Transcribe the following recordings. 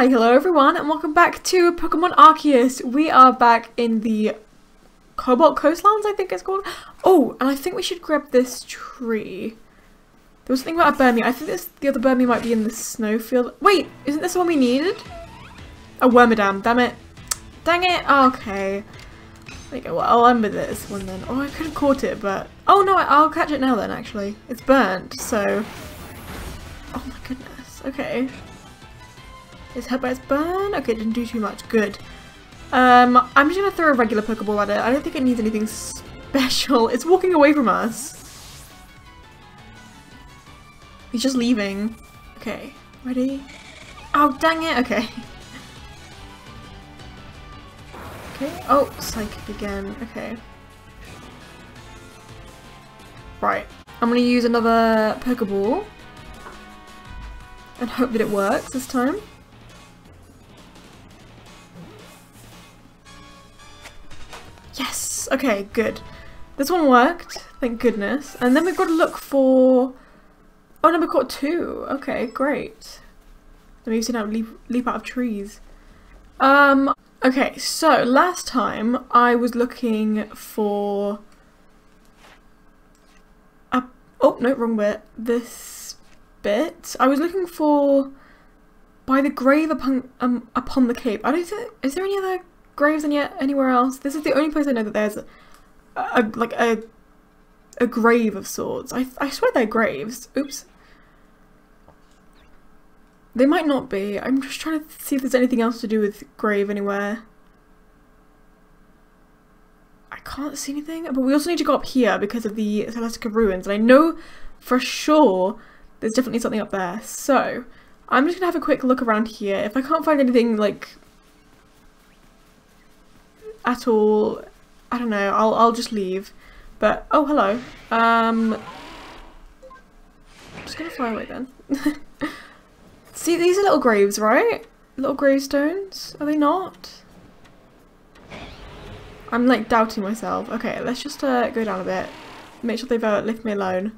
Hi, hello everyone, and welcome back to Pokemon Arceus. We are back in the Cobalt Coastlands, I think it's called. Oh, and I think we should grab this tree. There was something about a Burmy. I think this the other Burmy might be in the snowfield. Wait, isn't this the one we needed? A Wormadam, damn it. Dang it, okay. Okay, well, I'll end with this one then. Oh, I could have caught it, but... Oh no, I'll catch it now then, actually. It's burnt, so... Oh my goodness, okay. Is hurt by burn? Okay, it didn't do too much. Good. Um, I'm just gonna throw a regular Pokeball at it. I don't think it needs anything special. It's walking away from us. He's just leaving. Okay, ready? Oh, dang it, okay. Okay, oh, Psychic again, okay. Right, I'm gonna use another Pokeball and hope that it works this time. Okay, good. This one worked, thank goodness. And then we've got to look for... Oh no, we caught two. Okay, great. Then we've seen how leap, leap out of trees. Um, okay, so last time I was looking for... A, oh, no, wrong bit. This bit. I was looking for... By the grave upon, um, upon the cape. I don't think... Is there any other graves any anywhere else. This is the only place I know that there's a, a like a a grave of sorts. I I swear they're graves. Oops. They might not be. I'm just trying to see if there's anything else to do with grave anywhere. I can't see anything, but we also need to go up here because of the Celestica ruins, and I know for sure there's definitely something up there. So, I'm just gonna have a quick look around here. If I can't find anything like at all. I don't know, I'll, I'll just leave. But, oh, hello. Um, I'm just gonna fly away then. See, these are little graves, right? Little gravestones? Are they not? I'm like doubting myself. Okay, let's just uh, go down a bit. Make sure they've uh, left me alone.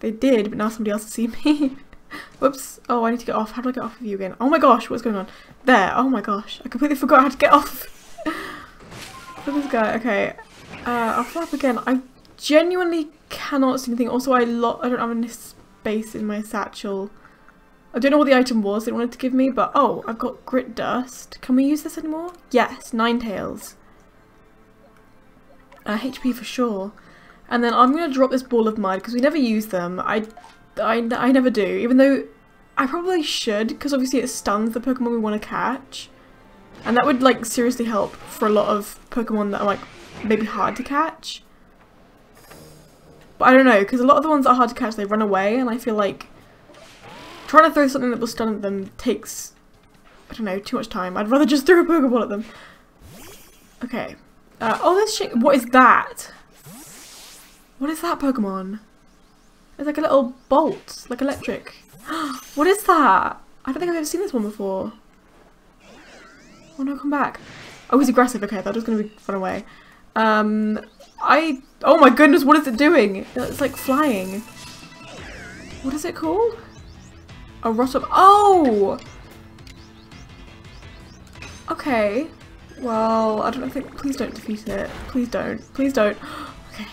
They did, but now somebody else has seen me. Whoops. Oh, I need to get off. How do I get off of you again? Oh my gosh, what's going on? There. Oh my gosh. I completely forgot how to get off. For this guy, okay. Uh, I'll flap again. I genuinely cannot see anything. Also, I, I don't have any space in my satchel. I don't know what the item was they wanted to give me, but oh, I've got grit dust. Can we use this anymore? Yes, Ninetales. Uh, HP for sure. And then I'm going to drop this ball of mud because we never use them. I, I, I never do, even though I probably should because obviously it stuns the Pokemon we want to catch. And that would like seriously help for a lot of Pokemon that are like maybe hard to catch. But I don't know, because a lot of the ones that are hard to catch, they run away, and I feel like trying to throw something that will stun them takes, I don't know, too much time. I'd rather just throw a Pokeball at them. Okay. Uh, oh, this shit. What is that? What is that Pokemon? It's like a little bolt, like electric. what is that? I don't think I've ever seen this one before. Oh no, come back. Oh, he's aggressive. Okay, I thought it was going to be run away. Um, I... Oh my goodness, what is it doing? It's like flying. What is it called? A Rotom... Oh! Okay. Well, I don't think... Please don't defeat it. Please don't. Please don't. okay.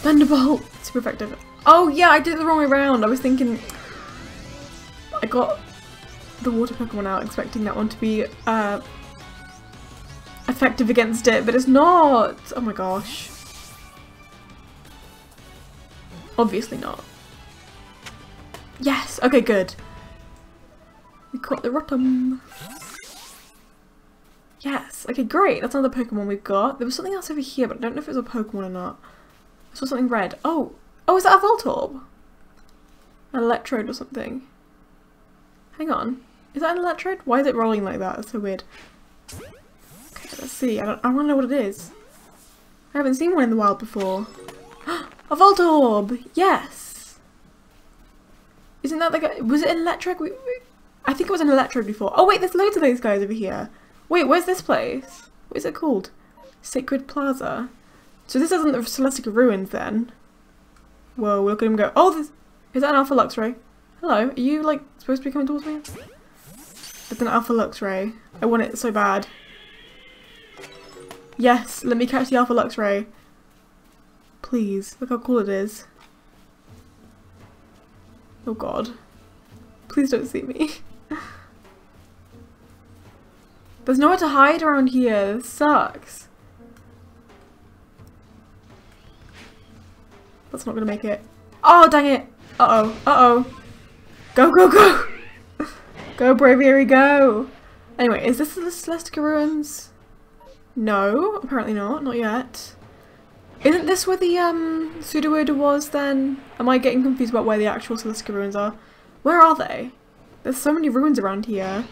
Thunderbolt! Super effective. Oh yeah, I did it the wrong way around. I was thinking... I got the water Pokemon out expecting that one to be uh, effective against it, but it's not! Oh my gosh. Obviously not. Yes! Okay, good. We caught the Rotom. Yes! Okay, great! That's another Pokemon we've got. There was something else over here, but I don't know if it was a Pokemon or not. I saw something red. Oh! Oh, is that a Voltorb? An Electrode or something. Hang on. Is that an electrode? Why is it rolling like that? That's so weird. Okay, let's see. I, don't, I want to know what it is. I haven't seen one in the wild before. a Voltorb! Yes! Isn't that like a... Was it an electric? We, we, I think it was an electrode before. Oh wait, there's loads of those guys over here. Wait, where's this place? What is it called? Sacred Plaza. So this isn't the Celestica Ruins then. Whoa, look at him go. Oh, this, is that an Alpha Luxray? Hello, are you like supposed to be coming towards me? It's an Alpha Luxray. I want it so bad. Yes, let me catch the Alpha Luxray. Please, look how cool it is. Oh god. Please don't see me. There's nowhere to hide around here. This sucks. That's not gonna make it. Oh, dang it! Uh-oh. Uh-oh. Go, go, go! go, Braviary, go! Anyway, is this the Celestica Ruins? No, apparently not. Not yet. Isn't this where the um, Sudowoodo was then? Am I getting confused about where the actual Celestica Ruins are? Where are they? There's so many ruins around here.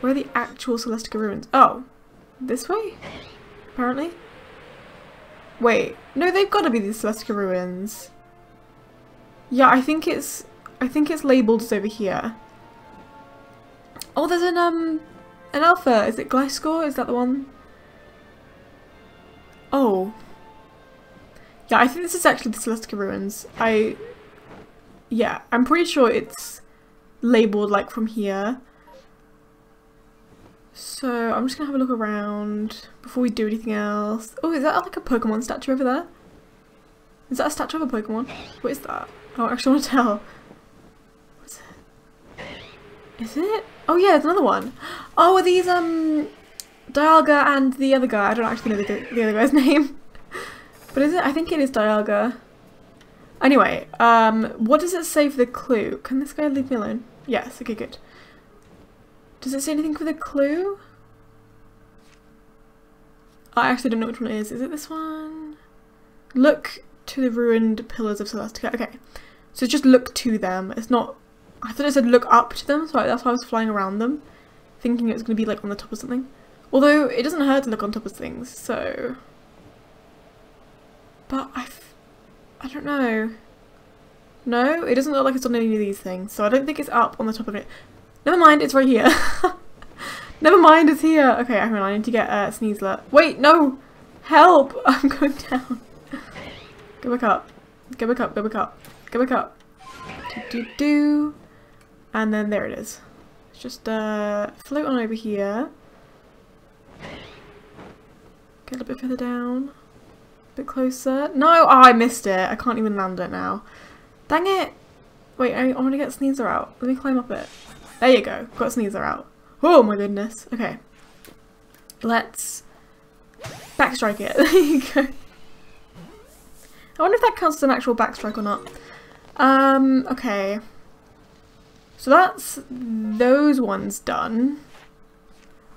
Where are the actual Celestica ruins? Oh, this way? Apparently. Wait, no, they've got to be the Celestica ruins. Yeah, I think it's, I think it's labelled as over here. Oh, there's an um, an alpha. Is it Gliscor? Is that the one? Oh. Yeah, I think this is actually the Celestica ruins. I, yeah, I'm pretty sure it's labelled like from here. So I'm just gonna have a look around before we do anything else. Oh, is that like a Pokemon statue over there? Is that a statue of a Pokemon? What is that? I don't actually want to tell. Is it? Oh yeah, it's another one. Oh, are these um Dialga and the other guy? I don't actually know the, the other guy's name. but is it? I think it is Dialga. Anyway, um, what does it say for the clue? Can this guy leave me alone? Yes, okay, good. Does it say anything for the clue? I actually don't know which one it is. Is it this one? Look to the ruined pillars of Celestica. Okay, so just look to them. It's not... I thought it said look up to them, so that's why I was flying around them, thinking it was going to be like on the top of something. Although, it doesn't hurt to look on top of things, so... But I... I don't know. No, it doesn't look like it's on any of these things, so I don't think it's up on the top of it. Never mind, it's right here. Never mind, it's here. Okay, hang on, I need to get uh, Sneasler. Wait, no! Help! I'm going down. Go back up. Go back up, go back up. Go back up. Do do do. And then there it is. Let's just uh, float on over here. Get a bit further down. A bit closer. No! Oh, I missed it. I can't even land it now. Dang it! Wait, I, I want to get Sneasler out. Let me climb up it. There you go. Got Sneasler out. Oh my goodness. Okay. Let's backstrike it. there you go. I wonder if that counts as an actual backstrike or not. Um, okay. So that's those ones done.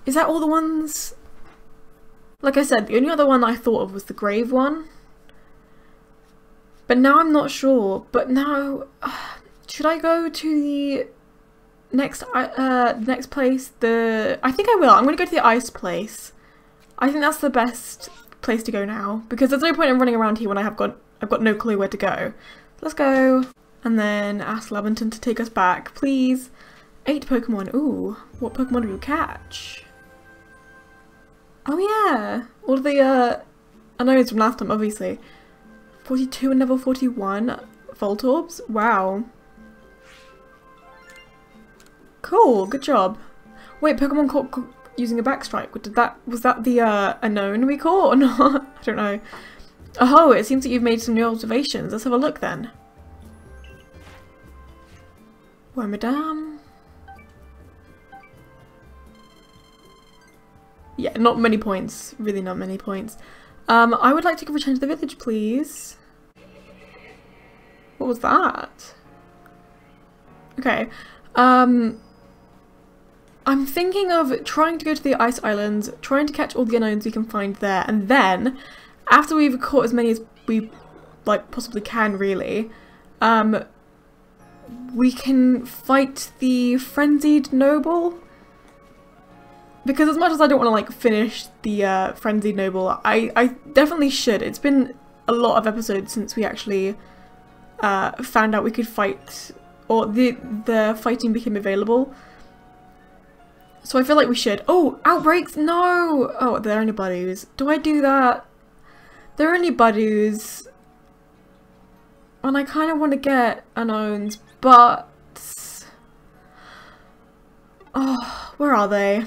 Is that all the ones? Like I said, the only other one I thought of was the grave one. But now I'm not sure. But now, uh, should I go to the next uh next place the I think I will I'm gonna go to the ice place I think that's the best place to go now because there's no point in running around here when I have got I've got no clue where to go let's go and then ask Laventon to take us back please eight Pokemon ooh what Pokemon do you catch oh yeah all of the uh I know it's from last time obviously 42 and level 41 Voltorbs wow Cool, good job. Wait, Pokemon caught using a backstrike. Did that was that the uh, Unown we caught or not? I don't know. Oh, it seems that you've made some new observations. Let's have a look then. Wormadam. Yeah, not many points. Really not many points. Um, I would like to return to the village, please. What was that? Okay. Um, I'm thinking of trying to go to the ice islands, trying to catch all the Unowns we can find there, and then, after we've caught as many as we like possibly can really, um, we can fight the frenzied noble. Because as much as I don't want to like finish the uh, frenzied noble, I, I definitely should. It's been a lot of episodes since we actually uh, found out we could fight, or the the fighting became available. So I feel like we should. Oh, outbreaks? No! Oh, they're only Budews. Do I do that? They're only Budews. And I kind of want to get Unowns, but... Oh, where are they?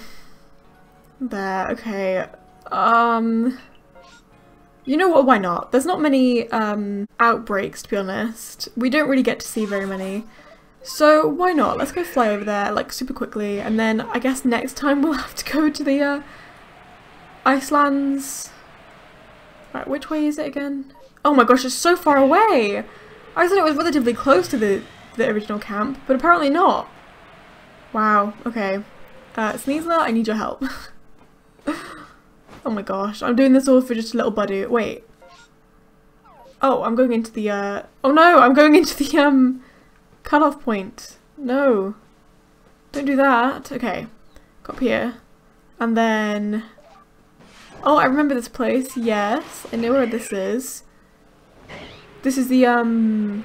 There, okay. Um... You know what, why not? There's not many um, outbreaks, to be honest. We don't really get to see very many. So why not? Let's go fly over there, like, super quickly. And then I guess next time we'll have to go to the uh, Icelands. Right, which way is it again? Oh my gosh, it's so far away! I thought it was relatively close to the, the original camp, but apparently not. Wow, okay. Uh, I need your help. oh my gosh, I'm doing this all for just a little Budew. Wait. Oh, I'm going into the, uh... Oh no, I'm going into the, um... Cut-off point. No. Don't do that. Okay. Go up here. And then... Oh, I remember this place. Yes, I know where this is. This is the, um...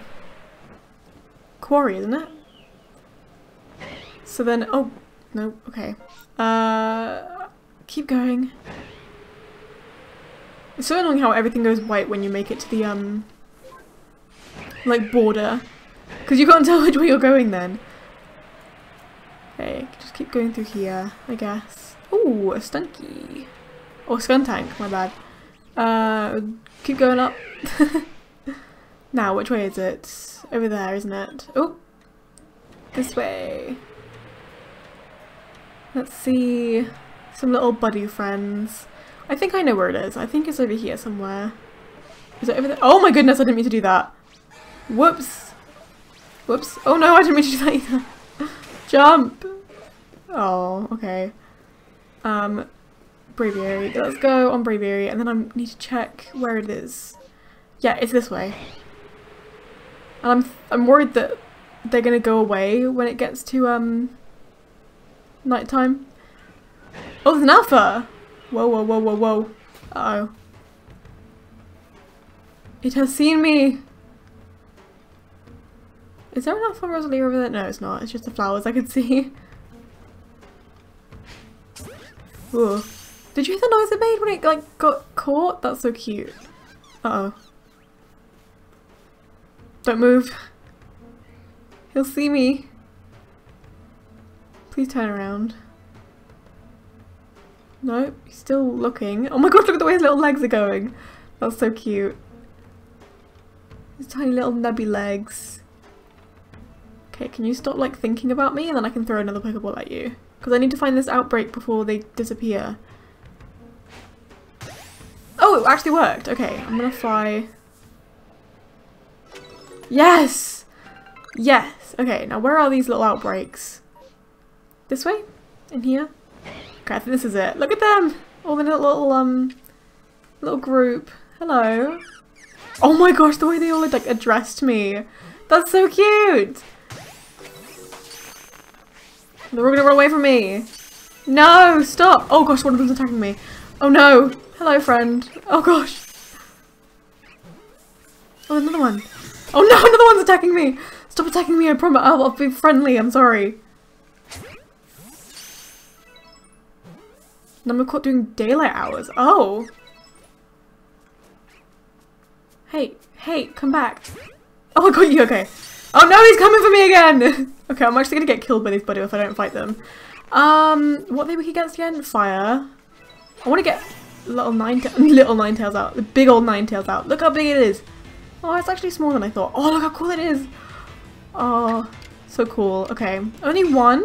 Quarry, isn't it? So then, oh, no, okay. Uh, keep going. It's so annoying how everything goes white when you make it to the, um, like, border. Because you can't tell which way you're going then. Okay, just keep going through here, I guess. Ooh, a stunky. Or Skuntank, my bad. Uh, keep going up. now, which way is it? Over there, isn't it? Oh! This way. Let's see. Some little Budew friends. I think I know where it is. I think it's over here somewhere. Is it over there? Oh my goodness, I didn't mean to do that. Whoops. Whoops. Oh no, I didn't mean to do that either. Jump! Oh, okay. Um, Braviary. Let's go on Braviary and then I need to check where it is. Yeah, it's this way. And I'm I'm worried that they're gonna go away when it gets to um nighttime. Oh, there's an alpha! Whoa, whoa, whoa, whoa, whoa. Uh oh. It has seen me! Is there an alpha Roselia over there? No, it's not. It's just the flowers I can see. Ooh. Did you hear the noise it made when it like got caught? That's so cute. Uh oh. Don't move. He'll see me. Please turn around. Nope, he's still looking. Oh my god, look at the way his little legs are going. That's so cute. His tiny little nubby legs. Okay, can you stop like thinking about me and then I can throw another Pokeball at you? Because I need to find this outbreak before they disappear. Oh, it actually worked. Okay, I'm gonna fly. Yes! Yes! Okay, now where are these little outbreaks? This way? In here? Okay, I think this is it. Look at them! All the little, little um, little group. Hello. Oh my gosh, the way they all like addressed me. That's so cute! They're all gonna run away from me. No, stop! Oh gosh, one of them's attacking me. Oh no! Hello, friend. Oh gosh. Oh, another one. Oh no, another one's attacking me! Stop attacking me, I promise. I'll, I'll be friendly, I'm sorry. Number caught doing daylight hours. Oh. Hey, hey, come back. Oh, I got you, okay. Oh no, he's coming for me again! okay, I'm actually gonna get killed by these Budew if I don't fight them. Um, what they weak against again? Fire. I want to get little nine little Ninetales out. The big old Ninetales out. Look how big it is. Oh, it's actually smaller than I thought. Oh, look how cool it is. Oh, so cool. Okay, only one?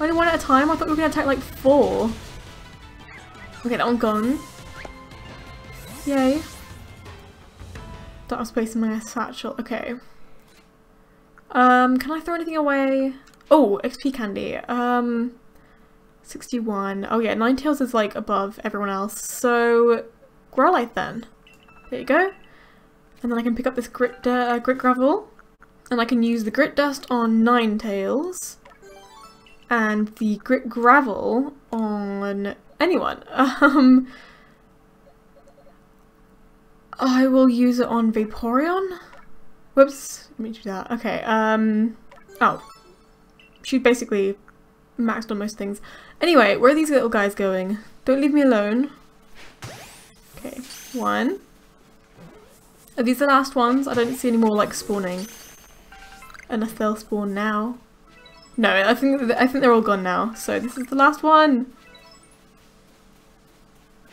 Only one at a time? I thought we were to attack like four. Okay, that one gone. Yay. Don't have space in my satchel. Okay. Um, can I throw anything away? Oh, XP candy. Um, 61. Oh yeah, Ninetales is like above everyone else. So, Growlithe then. There you go. And then I can pick up this grit, uh, grit gravel. And I can use the grit dust on Ninetales And the grit gravel on anyone. Um, I will use it on Vaporeon. Whoops, let me do that. Okay, um, oh. She basically maxed on most things. Anyway, where are these little guys going? Don't leave me alone. Okay, one. Are these the last ones? I don't see any more like spawning. unless they'll spawn now. No, I think I think they're all gone now. So this is the last one.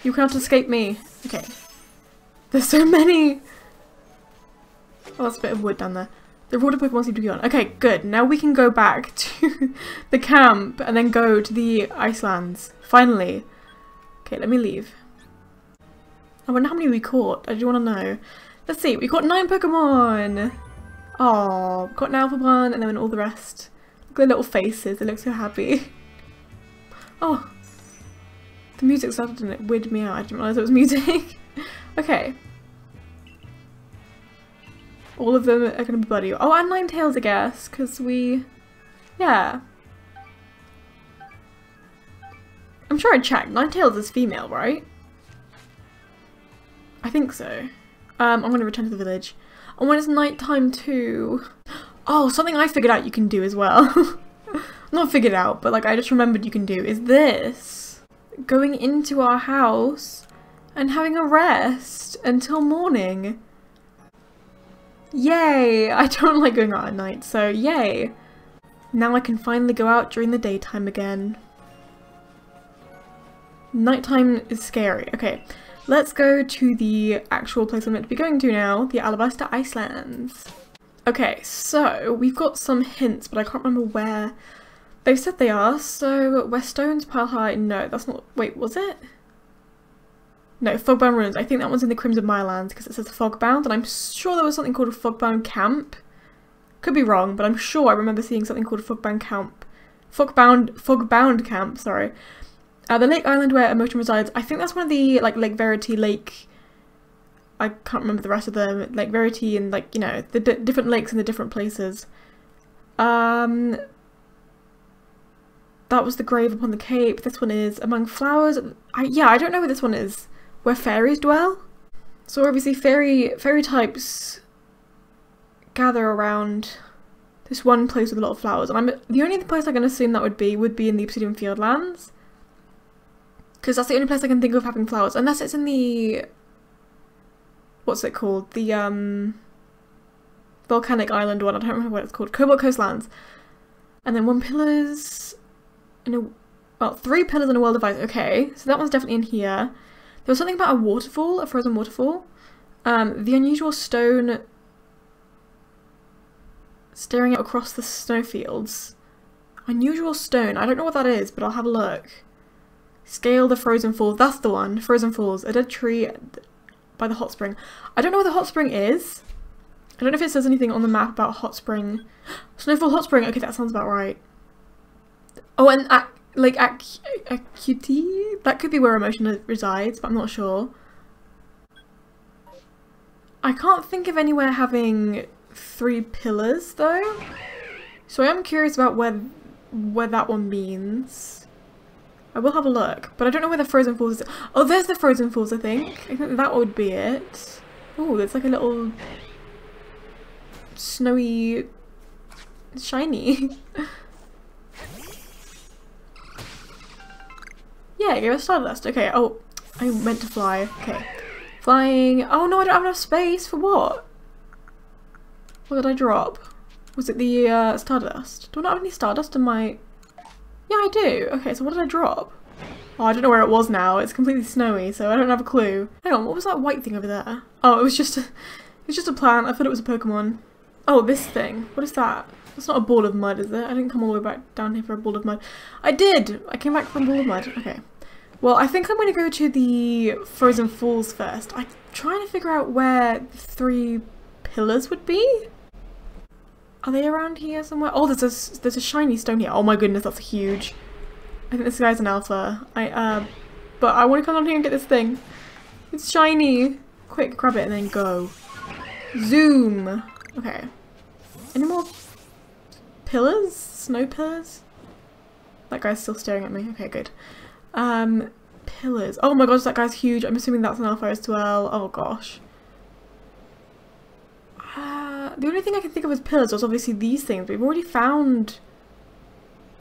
You cannot escape me. Okay. There's so many. Oh, that's a bit of wood down there. The water Pokemon seem to be gone. Okay, good. Now we can go back to the camp and then go to the Icelands. Finally. Okay, let me leave. I wonder how many we caught. I do want to know. Let's see. We caught nine Pokemon. Oh, got an alpha one and then all the rest. Look at their little faces. They look so happy. Oh, the music started and it weirded me out. I didn't realise it was music. okay. All of them are going to be Budew. Oh, and Ninetales, I guess, because we... Yeah. I'm sure I checked. Ninetales is female, right? I think so. Um, I'm going to return to the village. And when it's nighttime too... Oh, something I figured out you can do as well. Not figured out, but like I just remembered you can do is this. Going into our house and having a rest until morning. Yay! I don't like going out at night, so yay! Now I can finally go out during the daytime again. Nighttime is scary. Okay, let's go to the actual place I'm meant to be going to now, the Alabaster Icelands. Okay, so we've got some hints, but I can't remember where they said they are. So, where stones pile high, no, that's not, wait, was it? No, Fogbound Ruins. I think that one's in the Crimson Mirelands because it says Fogbound, and I'm sure there was something called a Fogbound Camp. Could be wrong, but I'm sure I remember seeing something called a Fogbound Camp. Fogbound, Fogbound Camp, sorry. Uh, the Lake Island where Emotion resides, I think that's one of the, like, Lake Verity Lake... I can't remember the rest of them. Lake Verity and, like, you know, the different lakes in the different places. Um, that was the grave upon the cape. This one is among flowers. I, yeah, I don't know where this one is where fairies dwell. So obviously fairy fairy types gather around this one place with a lot of flowers, and I'm the only place I can assume that would be would be in the Obsidian Fieldlands, because that's the only place I can think of having flowers, unless it's in the what's it called the um volcanic island one. I don't remember what it's called. Cobalt Coastlands, and then one pillars in a well three pillars in a world of ice. Okay, so that one's definitely in here. There was something about a waterfall, a frozen waterfall. Um, the unusual stone staring out across the snowfields. Unusual stone. I don't know what that is, but I'll have a look. Scale the frozen falls. That's the one. Frozen falls. A dead tree by the hot spring. I don't know where the hot spring is. I don't know if it says anything on the map about hot spring. Snowfall hot spring. Okay, that sounds about right. Oh, and like ac? That could be where emotion resides, but I'm not sure. I can't think of anywhere having three pillars though. So I am curious about where where that one means. I will have a look, but I don't know where the Frozen Falls is. Oh, there's the Frozen Falls, I think. I think that would be it. Oh, there's like a little snowy shiny. Yeah, give us Stardust. Okay, oh, I meant to fly. Okay. Flying. Oh no, I don't have enough space. For what? What did I drop? Was it the uh, Stardust? Do I not have any Stardust in my... Yeah, I do. Okay, so what did I drop? Oh, I don't know where it was now. It's completely snowy, so I don't have a clue. Hang on, what was that white thing over there? Oh, it was just a, it was just a plant. I thought it was a Pokemon. Oh, this thing. What is that? It's not a ball of mud, is it? I didn't come all the way back down here for a ball of mud. I did! I came back from a ball of mud. Okay. Well, I think I'm going to go to the Frozen Falls first. I'm trying to figure out where the three pillars would be. Are they around here somewhere? Oh, there's a, there's a shiny stone here. Oh my goodness, that's huge. I think this guy's an alpha. I, uh, but I want to come down here and get this thing. It's shiny. Quick, grab it and then go. Zoom. Okay. Any more pillars? Snow pillars? That guy's still staring at me. Okay, good. Um, pillars. Oh my gosh, that guy's huge. I'm assuming that's an alpha as well. Oh gosh. Uh, the only thing I can think of as pillars was obviously these things. We've already found...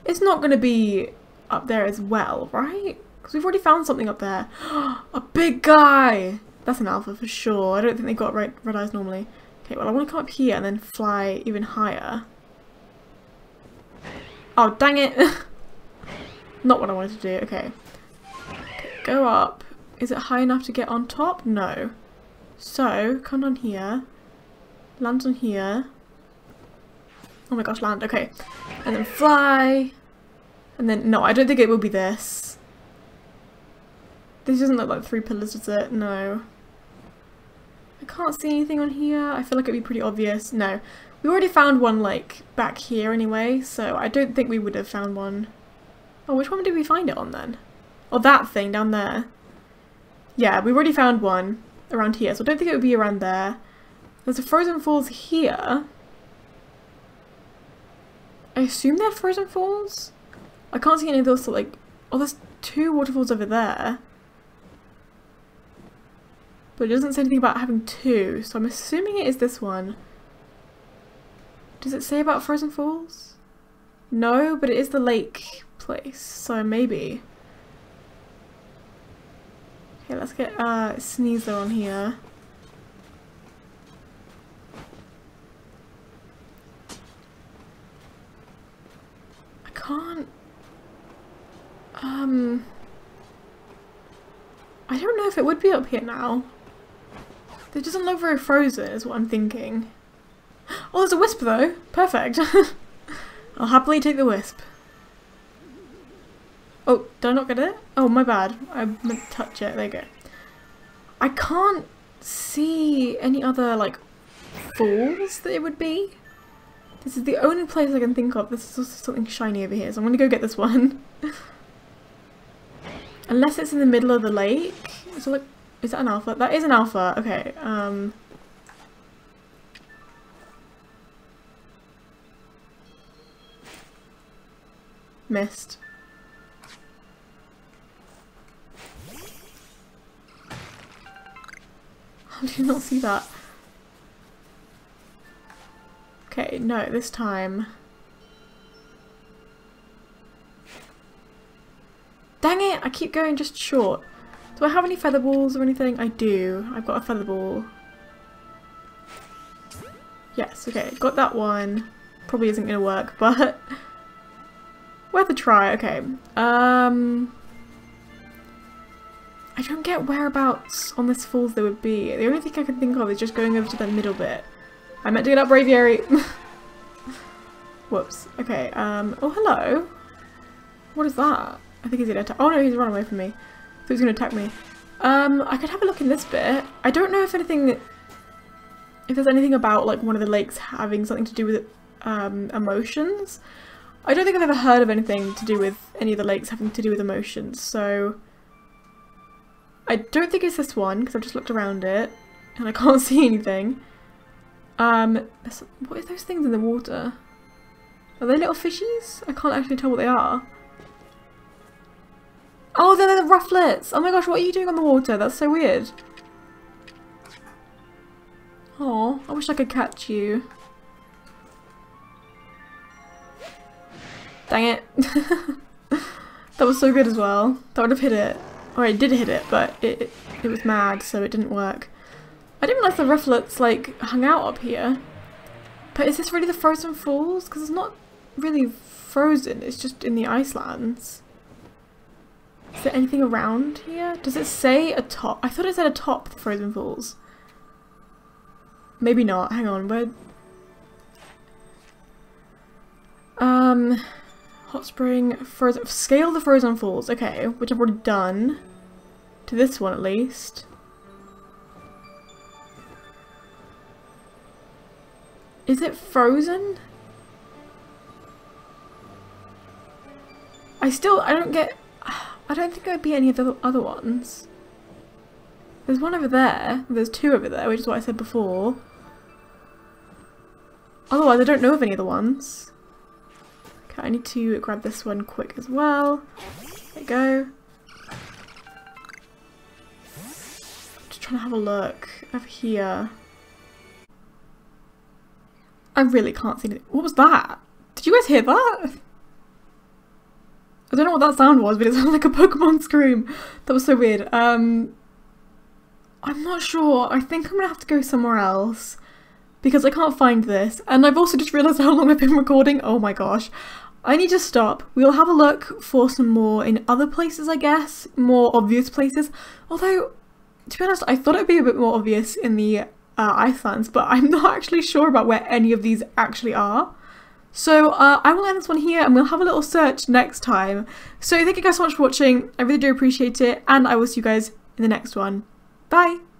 It's not going to be up there as well, right? Because we've already found something up there. a big guy! That's an alpha for sure. I don't think they got red, red eyes normally. Okay, well I want to come up here and then fly even higher. Oh, dang it. Not what I wanted to do. Okay. okay. Go up. Is it high enough to get on top? No. So, come on here. Land on here. Oh my gosh, land. Okay. And then fly. And then, no, I don't think it will be this. This doesn't look like three pillars, does it? No. I can't see anything on here. I feel like it'd be pretty obvious. No. We already found one, like, back here anyway, so I don't think we would have found one. Oh, which one did we find it on then? Oh, that thing down there. Yeah, we already found one around here, so I don't think it would be around there. There's a Frozen Falls here. I assume they're Frozen Falls? I can't see any of those, so like... Oh, there's two waterfalls over there. But it doesn't say anything about having two, so I'm assuming it is this one. Does it say about Frozen Falls? No, but it is the lake place, so maybe. Okay, let's get uh, Sneasler on here. I can't... Um... I don't know if it would be up here now. It doesn't look very frozen is what I'm thinking. Oh, there's a wisp though. Perfect. I'll happily take the wisp. Oh, did I not get it? Oh, my bad. I meant to touch it. There you go. I can't see any other, like, falls that it would be. This is the only place I can think of. This is also something shiny over here, so I'm going to go get this one. Unless it's in the middle of the lake. Is, like, is that an alpha? That is an alpha. Okay, um... Missed. How did you not see that? Okay, no, this time... Dang it! I keep going just short. Do I have any feather balls or anything? I do. I've got a feather ball. Yes, okay, got that one. Probably isn't going to work, but... Worth a try, okay. Um... I don't get whereabouts on this falls there would be. The only thing I can think of is just going over to that middle bit. I meant to get up Braviary. Whoops. Okay, um, oh hello. What is that? I think he's gonna attack- oh no, he's run away from me. So he's gonna attack me. Um, I could have a look in this bit. I don't know if anything- if there's anything about like one of the lakes having something to do with um, emotions. I don't think I've ever heard of anything to do with any of the lakes having to do with emotions, so... I don't think it's this one, because I've just looked around it, and I can't see anything. Um, what is those things in the water? Are they little fishies? I can't actually tell what they are. Oh, they're the rufflets! Oh my gosh, what are you doing on the water? That's so weird. Oh, I wish I could catch you. Dang it. that was so good as well. That would have hit it. Or it did hit it, but it, it, it was mad, so it didn't work. I didn't realise the rufflets, like, hung out up here. But is this really the Frozen Falls? Because it's not really frozen, it's just in the Icelands. Is there anything around here? Does it say a top? I thought it said a top, the Frozen Falls. Maybe not. Hang on, where... Um... Hot Spring, Frozen... Scale the Frozen Falls. Okay, which I've already done. To this one, at least. Is it frozen? I still, I don't get, I don't think there'd be any of the other ones. There's one over there, there's two over there, which is what I said before. Otherwise, I don't know of any other ones. Okay, I need to grab this one quick as well. There we go. Just trying to have a look over here. I really can't see anything. What was that? Did you guys hear that? I don't know what that sound was, but it sounded like a Pokemon scream. That was so weird. Um, I'm not sure. I think I'm gonna have to go somewhere else because I can't find this. And I've also just realised how long I've been recording. Oh my gosh. I need to stop. We'll have a look for some more in other places, I guess. More obvious places. Although, to be honest, I thought it'd be a bit more obvious in the uh, Icelands, but I'm not actually sure about where any of these actually are. So uh, I will end this one here and we'll have a little search next time. So thank you guys so much for watching. I really do appreciate it and I will see you guys in the next one. Bye!